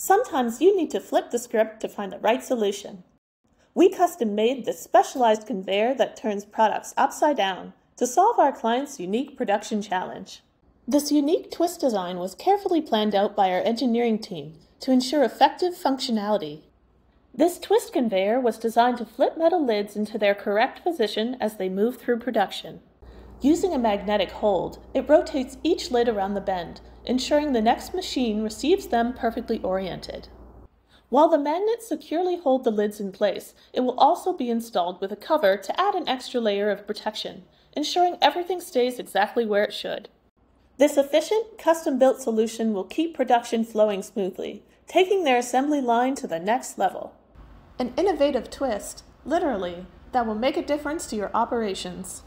Sometimes you need to flip the script to find the right solution. We custom made this specialized conveyor that turns products upside down to solve our client's unique production challenge. This unique twist design was carefully planned out by our engineering team to ensure effective functionality. This twist conveyor was designed to flip metal lids into their correct position as they move through production. Using a magnetic hold, it rotates each lid around the bend, ensuring the next machine receives them perfectly oriented. While the magnets securely hold the lids in place, it will also be installed with a cover to add an extra layer of protection, ensuring everything stays exactly where it should. This efficient, custom-built solution will keep production flowing smoothly, taking their assembly line to the next level. An innovative twist, literally, that will make a difference to your operations.